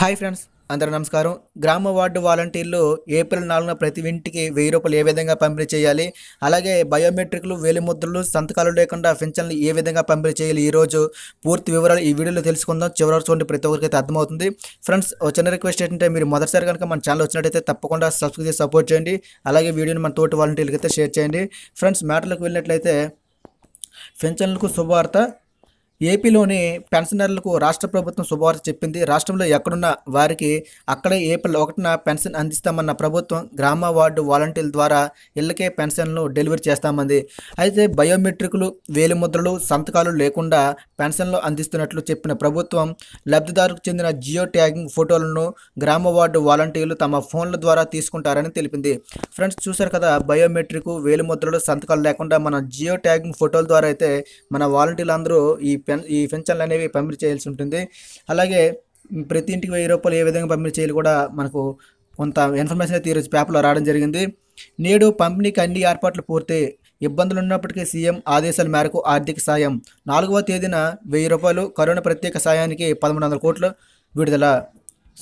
Hi friends అందరు నమస్కారం. గ్రామ వార్డు వాలంటీర్లు ఏప్రిల్ నాలుగున ప్రతి ఇంటికి వెయ్యి రూపాయలు ఏ విధంగా పంపిణీ చేయాలి? అలాగే బయోమెట్రిక్లు వేలిముద్రలు సంతకాలు లేకుండా పెన్షన్లు ఏ విధంగా పంపిణీ చేయాలి? ఈరోజు పూర్తి వివరాలు ఈ వీడియోలో తెలుసుకుందాం. చివరి చూడండి ప్రతి ఒక్కరికైతే అర్థమవుతుంది. ఫ్రెండ్స్ ఒక చిన్న రిక్వెస్ట్ ఏంటంటే మీరు మొదటిసారి కనుక మన ఛానల్ వచ్చినట్టయితే తప్పకుండా సబ్స్క్రైబ్ చేసి సపోర్ట్ చేయండి. అలాగే వీడియోని మన తోటి వాలంటీర్లకి అయితే షేర్ చేయండి. ఫ్రెండ్స్ మ్యాటర్లకు వెళ్ళినట్లయితే పెన్షన్లకు శుభవార్త. ఏపీలోని పెన్షనర్లకు రాష్ట్ర ప్రభుత్వం శుభవార్త చెప్పింది. రాష్ట్రంలో ఎక్కడున్న వారికి అక్కడే ఏప్రిల్ ఒకటిన పెన్షన్ అందిస్తామన్న ప్రభుత్వం గ్రామ వార్డు వాలంటీర్ల ద్వారా ఇళ్ళకే పెన్షన్లు డెలివరీ చేస్తామంది. అయితే బయోమెట్రిక్లు వేలిముద్రలు సంతకాలు లేకుండా పెన్షన్లు అందిస్తున్నట్లు చెప్పిన ప్రభుత్వం లబ్ధిదారుకు చెందిన జియో ట్యాగింగ్ ఫోటోలను గ్రామ వార్డు వాలంటీర్లు తమ ఫోన్ల ద్వారా తీసుకుంటారని తెలిపింది. ఫ్రెండ్స్ చూశారు కదా బయోమెట్రిక్ వేలిముద్రలు సంతకాలు లేకుండా మన జియో ట్యాగింగ్ ఫోటోల ద్వారా అయితే మన వాలంటీర్లు అందరూ ఈ పెన్ ఈ పెన్షన్లు అనేవి పంపిణీ చేయాల్సి ఉంటుంది. అలాగే ప్రతి ఇంటికి వెయ్యి రూపాయలు ఏ విధంగా పంపిణీ చేయాలి కూడా మనకు కొంత ఇన్ఫర్మేషన్ అయితే ఈరోజు పేపర్లో రావడం జరిగింది. నేడు పంపిణీకి అన్ని ఏర్పాట్లు పూర్తి ఇబ్బందులు ఉన్నప్పటికీ సీఎం ఆదేశాల మేరకు ఆర్థిక సాయం. నాలుగవ తేదీన వెయ్యి రూపాయలు కరోనా ప్రత్యేక సాయానికి పదమూడు వందల కోట్లు విడుదల.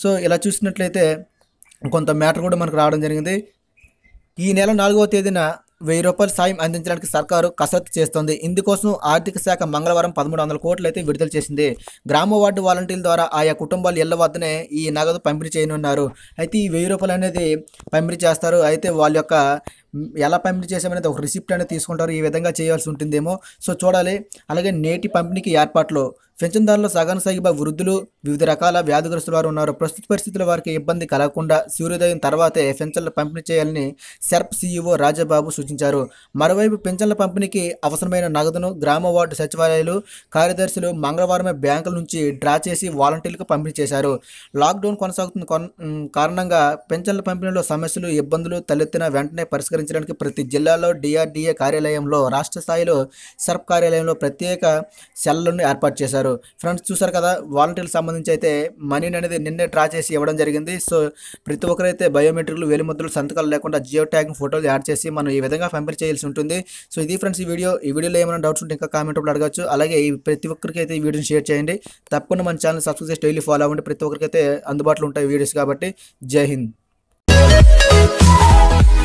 సో ఇలా చూసినట్లయితే కొంత మ్యాటర్ కూడా మనకు రావడం జరిగింది. ఈ నెల నాలుగవ తేదీన వెయ్యి రూపాయల సాయం అందించడానికి సర్కారు కసరత్తు చేస్తోంది. ఇందుకోసం ఆర్థిక శాఖ మంగళవారం పదమూడు వందల కోట్లు అయితే విడుదల చేసింది. గ్రామ వార్డు వాలంటీర్ల ద్వారా ఆయా కుటుంబాల ఇళ్ళ వద్దనే ఈ నగదు పంపిణీ చేయనున్నారు. అయితే ఈ వెయ్యి రూపాయలు అనేది పంపిణీ చేస్తారు. అయితే వాళ్ళ యొక్క ఎలా పంపిణీ చేసామనేది ఒక రిసిప్ట్ అనేది తీసుకుంటారు. ఈ విధంగా చేయాల్సి ఉంటుందేమో. సో చూడాలి. అలాగే నేటి పంపిణీకి ఏర్పాట్లు పెన్షన్దారులు సగం సగిబ వృద్ధులు వివిధ రకాల వ్యాధిగ్రస్తులు వారు ఉన్నారు. ప్రస్తుత పరిస్థితుల వారికి ఇబ్బంది కలగకుండా సూర్యోదయం తర్వాతే పెన్షన్లు పంపిణీ చేయాలని సెర్ప్ సీఈఓ రాజబాబు సూచించారు. మరోవైపు పెన్షన్ల పంపిణీకి అవసరమైన నగదును గ్రామ వార్డు సచివాలయాలు కార్యదర్శులు మంగళవారమే బ్యాంకుల నుంచి డ్రా చేసి వాలంటీర్లకు పంపిణీ చేశారు. లాక్డౌన్ కొనసాగుతున్న కొన్- కారణంగా పెన్షన్ల పంపిణీలో సమస్యలు ఇబ్బందులు తలెత్తిన వెంటనే నివారించడానికి ప్రతి జిల్లాలో డిఆర్డీఏ కార్యాలయంలో రాష్ట్ర స్థాయిలో సర్ప్ కార్యాలయంలో ప్రత్యేక సెల్లను ఏర్పాటు చేశారు. ఫ్రెండ్స్ చూసారు కదా? వాలంటీర్లకు సంబంధించి అయితే మనీని అనేది నిన్నే డ్రా చేసి ఇవ్వడం జరిగింది. సో ప్రతి ఒక్కరైతే బయోమెట్రిక్లు వేలిముద్రలు సంతకాలు లేకుండా జియో ట్యాగింగ్ ఫోటోలు యాడ్ చేసి మనం ఈ విధంగా పంపిణీ చేయాల్సి ఉంటుంది. సో ఇది ఫ్రెండ్స్ ఈ వీడియో. ఈ వీడియోలో ఏమైనా డౌట్స్ ఉంటే ఇంకా కామెంట్ రూపంలో అడగచ్చు. అలాగే ఈ ప్రతి ఒక్కరికి అయితే ఈ వీడియోని షేర్ చేయండి. తప్పకుండా మన ఛానల్ సబ్స్క్రైబ్ చేసి డైలీ ఫాలో అవ్వండి. ప్రతి ఒక్కరికైతే అయితే అందుబాటులో ఉంటాయి వీడియోస్ కాబట్టి. జై హింద్.